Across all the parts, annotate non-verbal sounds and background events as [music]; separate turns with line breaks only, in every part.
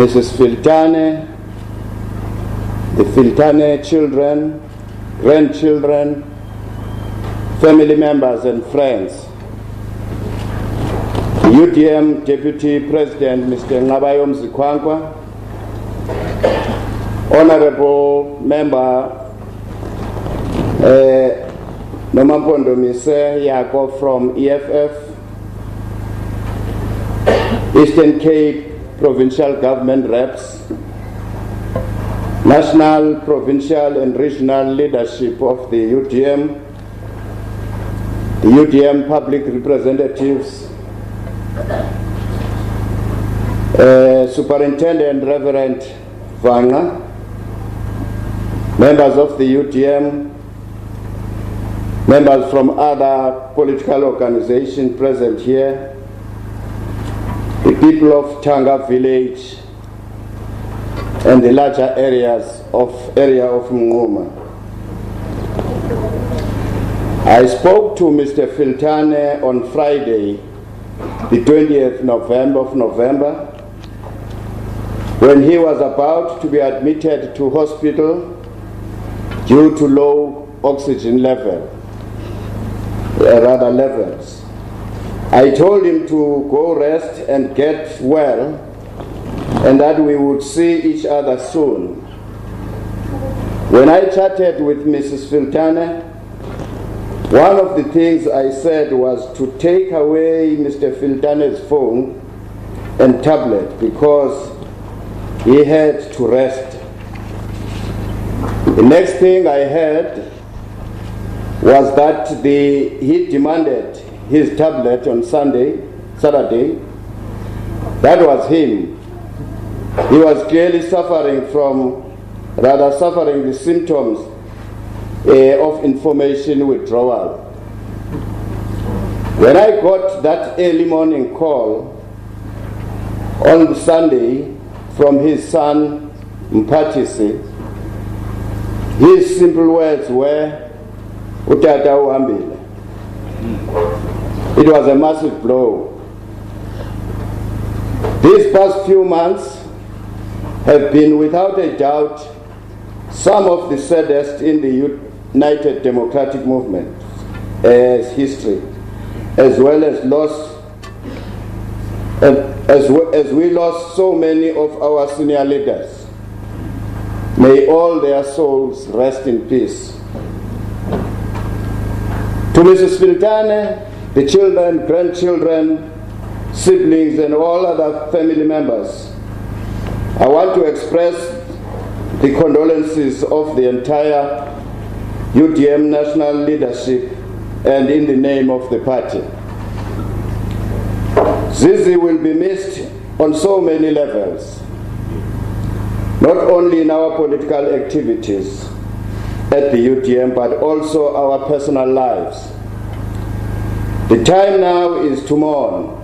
Mrs. Filtane, the Filtane children, grandchildren, family members and friends, UDM Deputy President Mr. Nqabayomzi Kwankwa, Honorable Member uh, Nomampondo Mise Yako from EFF, Eastern Cape Provincial Government Reps, National, Provincial and Regional Leadership of the UDM, the UDM Public Representatives, uh, Superintendent Reverend Vanga, members of the UDM, members from other political organizations present here, the people of Thanga village, and the larger areas of area of Mngoma. I spoke to Mr. Filtane on Friday, the 20th November of November, when he was about to be admitted to hospital due to low oxygen level, uh, rather levels. I told him to go rest and get well and that we would see each other soon. When I chatted with Mrs. Filtane, one of the things I said was to take away Mr. Filtane's phone and tablet because he had to rest. The next thing I heard was that the, he demanded his tablet on Sunday, Saturday. That was him. He was clearly suffering from, rather suffering the symptoms uh, of information withdrawal. When I got that early morning call on Sunday from his son Mpatisi, his simple words were, Utata uhambile. It was a massive blow. These past few months have been without a doubt some of the saddest in the United Democratic Movement as history, as well as loss, as, as we lost so many of our senior leaders. May all their souls rest in peace. To Mrs. Filtane, the children, grandchildren, siblings, and all other family members, I want to express the condolences of the entire UDM national leadership and in the name of the party. Zizi will be missed on so many levels, not only in our political activities at the UDM, but also our personal lives. The time now is to mourn,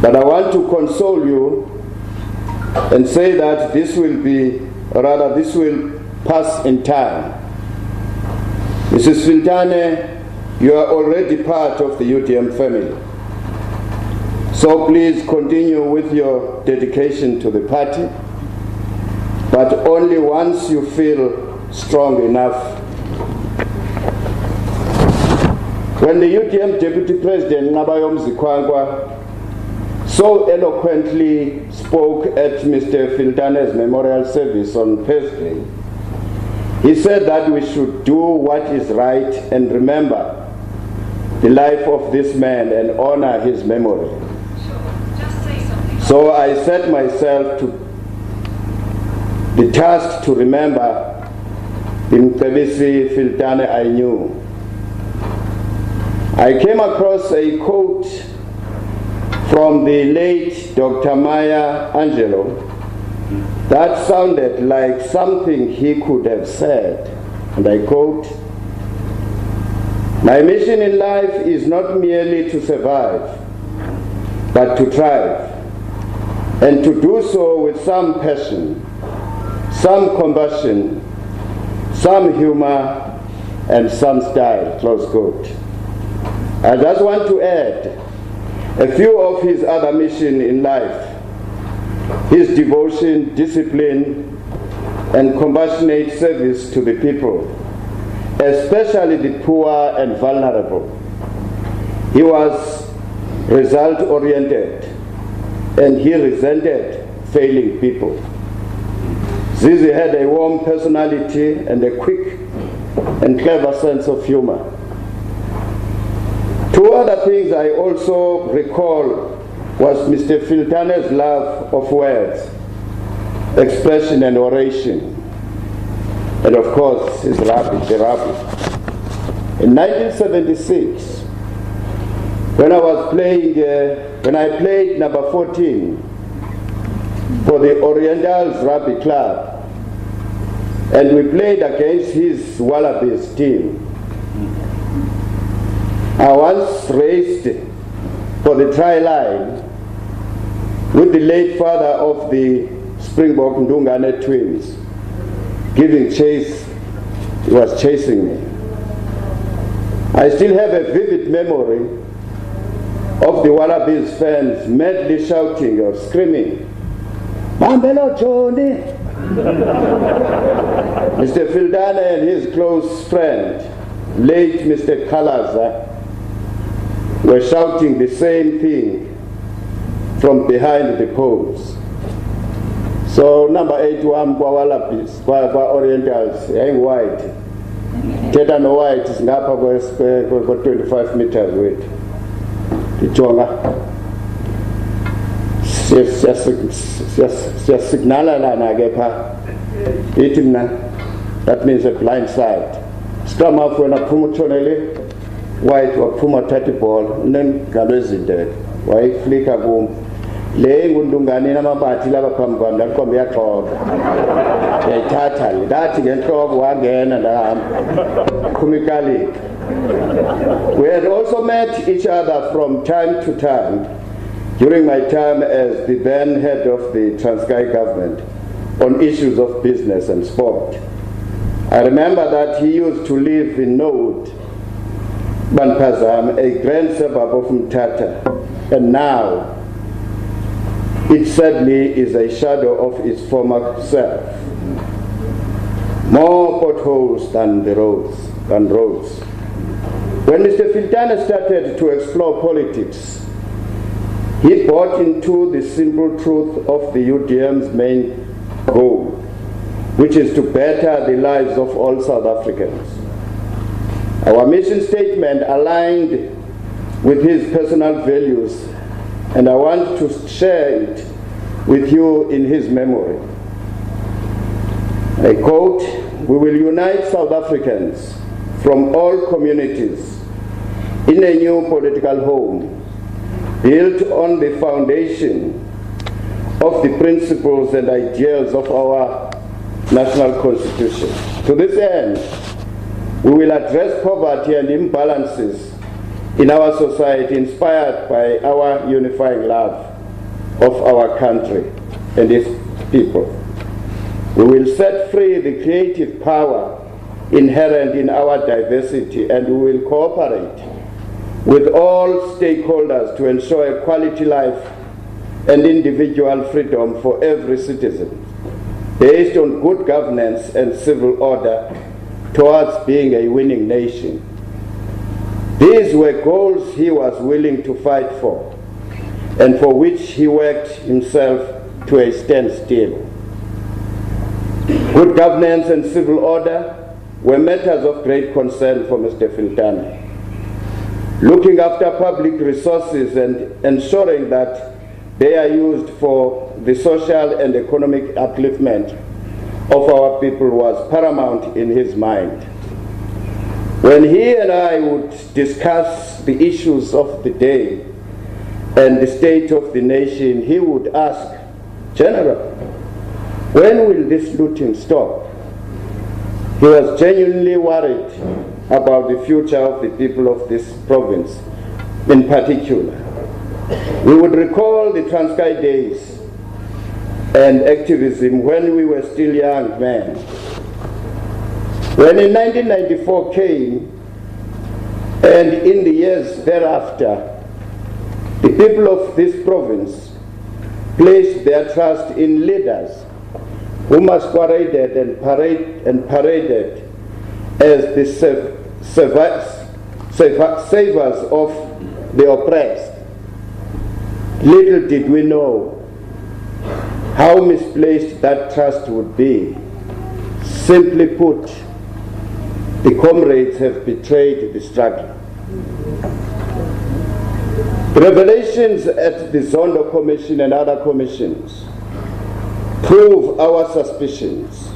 but I want to console you and say that this will be, rather, this will pass in time. Mrs. Filtane, you are already part of the UDM family. So please continue with your dedication to the party, but only once you feel strong enough. When the UDM Deputy President Nqabayomzi Kwankwa so eloquently spoke at Mr. Filtane's memorial service on Thursday, he said that we should do what is right and remember the life of this man and honor his memory. So I set myself to the task to remember the Mncedisi Filtane I knew. I came across a quote from the late Dr. Maya Angelou that sounded like something he could have said. And I quote My mission in life is not merely to survive, but to thrive, and to do so with some passion, some compassion, some humor, and some style. Close quote. I just want to add a few of his other mission in life. his devotion, discipline, and compassionate service to the people, especially the poor and vulnerable. He was result oriented and he resented failing people. Zizi had a warm personality and a quick and clever sense of humor. Two other things I also recall was Mr. Filtane's love of words, expression and oration, and of course his rabbi, the rabbi. In 1976, when I was playing, uh, when I played number 14 for the Orientals Rugby Club, and we played against his Wallabies team. I once raced for the try line with the late father of the Springbok Ndungane twins, giving chase, he was chasing me. I still have a vivid memory of the Wallabies fans madly shouting or screaming, Mambelo Johnny! [laughs] Mr. Filtane and his close friend, late Mr. Kalaza, were shouting the same thing from behind the poles. So number eight wam kwawalapis kwa-orientals yayingu-white eh, thetha no-white singapha kwe-25 meters wethu ndijonga siyasignalelana ke phaa ithi mna that means a blind side siqama wena phuma utshonele waphuma ibhola kum. Le ngundungane namabathi laba phambi le ndathi ngentloko wangena ndahamba phuma ikalika we had also met each other from time to time during my time as the then head of the Transkei government on issues of business and sport. I remember that he used to live in Node, Banpazam, a grand suburb of Mtata, and now it sadly is a shadow of its former self. More potholes than the roads, than roads. When Mr. Filtane started to explore politics, he bought into the simple truth of the UDM's main goal, which is to better the lives of all South Africans. Our mission statement aligned with his personal values, and I want to share it with you in his memory. I quote, We will unite South Africans from all communities in a new political home built on the foundation of the principles and ideals of our national constitution. To this end, we will address poverty and imbalances in our society inspired by our unifying love of our country and its people. We will set free the creative power inherent in our diversity and we will cooperate with all stakeholders to ensure a quality life and individual freedom for every citizen based on good governance and civil order towards being a winning nation. These were goals he was willing to fight for and for which he worked himself to a standstill. Good governance and civil order were matters of great concern for Mr. Filtane looking after public resources and ensuring that they are used for the social and economic upliftment of our people was paramount in his mind. When he and I would discuss the issues of the day and the state of the nation, he would ask, General, when will this looting stop? He was genuinely worried about the future of the people of this province in particular. We would recall the Transkei days and activism when we were still young men. When in 1994 came, and in the years thereafter, the people of this province placed their trust in leaders who masqueraded and, parade, and paraded as the savers of the oppressed. Little did we know how misplaced that trust would be. Simply put, the comrades have betrayed the struggle. The revelations at the Zondo Commission and other commissions prove our suspicions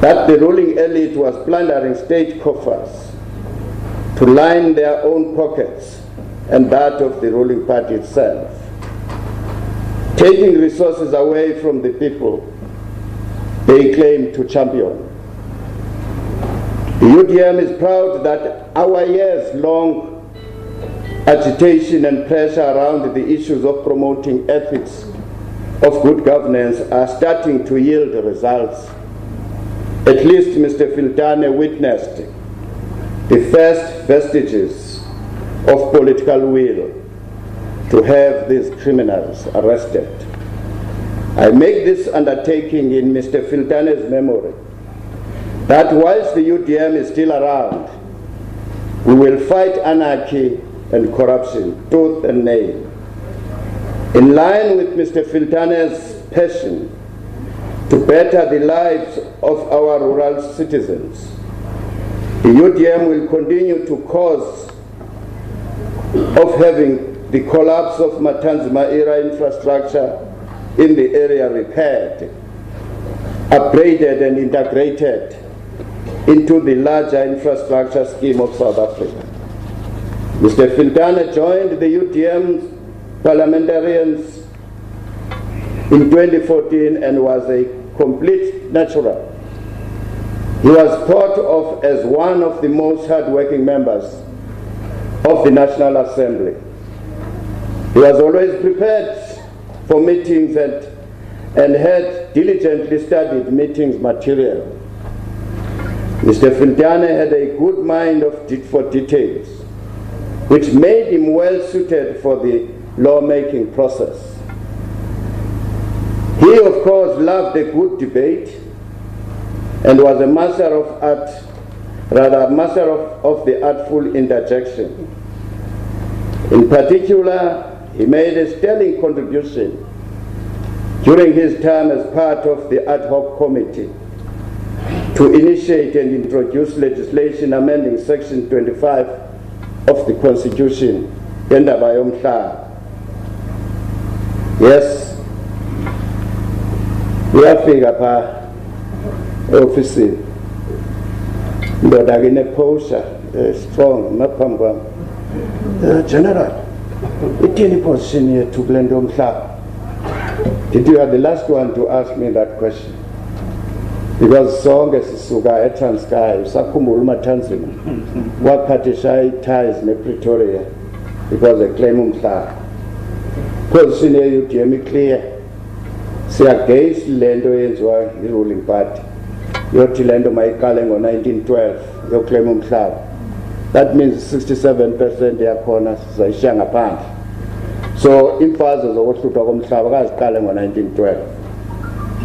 that the ruling elite was plundering state coffers to line their own pockets and that of the ruling party itself, taking resources away from the people they claim to champion. The UDM is proud that our years long agitation and pressure around the issues of promoting ethics of good governance are starting to yield results. At least Mr. Filtane witnessed the first vestiges of political will to have these criminals arrested. I make this undertaking in Mr. Filtane's memory that whilst the UDM is still around, we will fight anarchy and corruption, tooth and nail. In line with Mr. Filtane's passion to better the lives of our rural citizens, the UDM will continue to cause of having the collapse of Matanzima era infrastructure in the area repaired, upgraded and integrated into the larger infrastructure scheme of South Africa. Mr. Filtane joined the UDM parliamentarians in 2014 and was a complete natural. He was thought of as one of the most hardworking members of the National Assembly. He was always prepared for meetings and, and had diligently studied meetings material. Mr. Filtane had a good mind of, for details which made him well suited for the lawmaking process. He, of course, loved a good debate and was a master of art, rather, a master of, of the artful interjection. In particular, he made a sterling contribution during his time as part of the ad hoc committee to initiate and introduce legislation amending Section 25 of the constitution yendaba yomhlaba yes. Uyafika pha eofisini. Indoda ke inephosha eh, strong ngaphambi kwami eh, general ithini position yethu kule nto yomhlaba did you are the last one to ask me that question? Because sonke sisuka eTranskei usakhumbula umathanzima? [laughs] Wakhathisha i-ties nepretoria because eclaim umhlaba position ye-udm iclear siyagayisi le nto yenziwa i-ruling party. Yothi le nto mayiqale ngo-1912 yoclaim umhlaba that means 67 percent yakhona sizayishiya ngaphandle. So imfazwe zokuhluthwa komhlaba kaziqale ngo-1912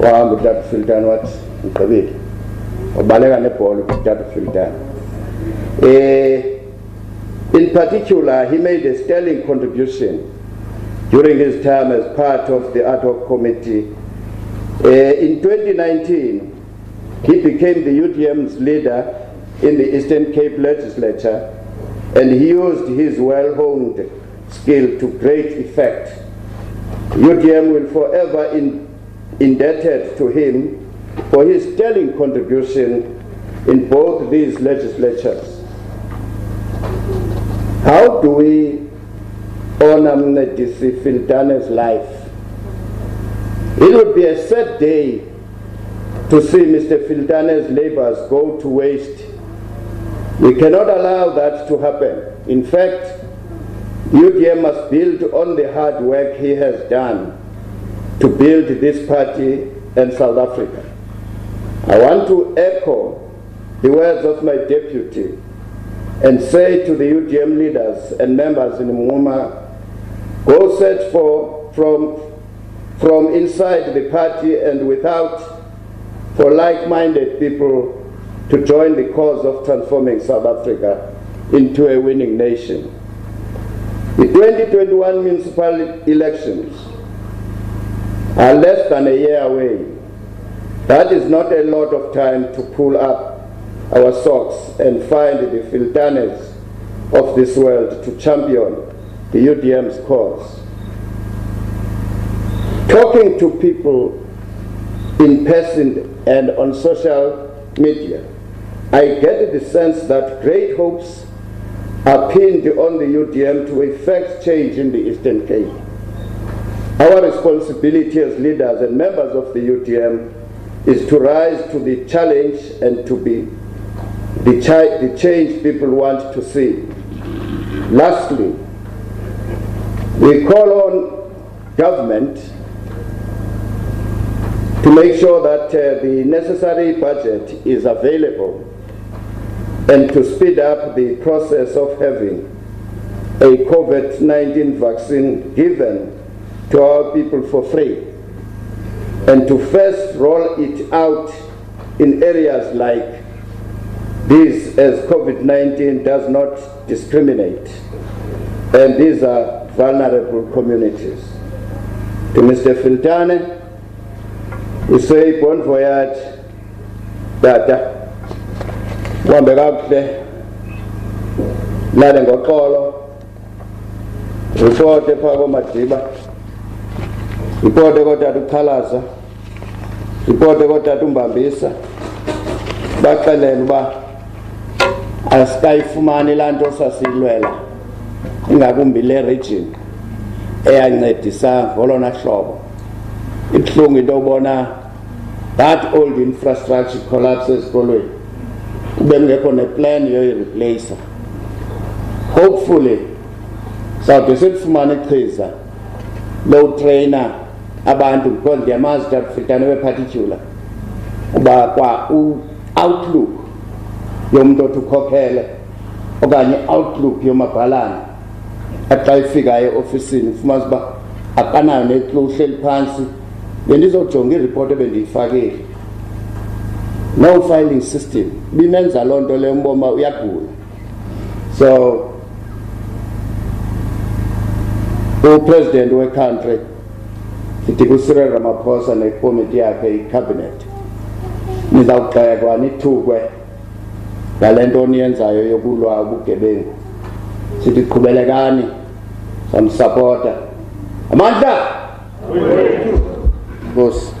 wahamba utata filtani wathi ngigqibile. Wabaleka nebhola utata filtani eh in particular he made a sterling contribution during his time as part of the ad hoc committee. Uh, in 2019 he became the UDM's leader in the Eastern Cape legislature and he used his well-honed skill to great effect. UDM will forever in, indebted to him for his sterling contribution in both these legislatures. How do we honor Mncedisi Filtane's life? It would be a sad day to see Mr. Filtane's labors go to waste. We cannot allow that to happen. In fact, UDM must build on the hard work he has done to build this party and South Africa. I want to echo the words of my deputy and say to the UDM leaders and members in Muma, go search for from from inside the party and without for like-minded people to join the cause of transforming South Africa into a winning nation. The 2021 municipal elections are less than a year away. That is not a lot of time to pull up our socks and find the Filtanes of this world to champion the UDM's cause. Talking to people in person and on social media, I get the sense that great hopes are pinned on the UDM to effect change in the Eastern Cape. Our responsibility as leaders and members of the UDM is to rise to the challenge and to be the, the change people want to see. Lastly, we call on government to make sure that uh, the necessary budget is available and to speed up the process of having a COVID 19 vaccine given to our people for free and to first roll it out in areas like these as COVID 19 does not discriminate and these are vulnerable communities. To Mr. Filtane, we say bon voyage, Dada. Uhambe kakuhle, lale ngoxolo, ripote phaa komadiba, ripote kootata uqhalaza, ripote kootata umbambisa, baxelele uba asikayifumani laa nto sasiyilwela ingakumbi le region eyancedisa ngolona hlobo. Ibuhlungu into yobona that old infrastructure collapse ezikolweni. Kube kungekho neplan yoyireplacer hopefully sawude silifumane ichiza lowutrayina abantu because ndiyamazi tatufitane weparticular uba kwa u-outlook yomntu othi ukhokhele okanye outlook yomabhalane xa ifikayo eofisini ufumanisa uba akanayo neklu uhleli phantsi bendizojonga iripoti ebendiyifakile no filing system. Bimenza loo nto leyo umboma uyagula. So upresident wecountry ndithi kucyril ramaphosa nekomiti yakhe icabinet. Nizawugxekwa nithukwe ngale nto niyenzayo yokulwa ubugebengu sithi qhubelekani samsapota amandla nkosi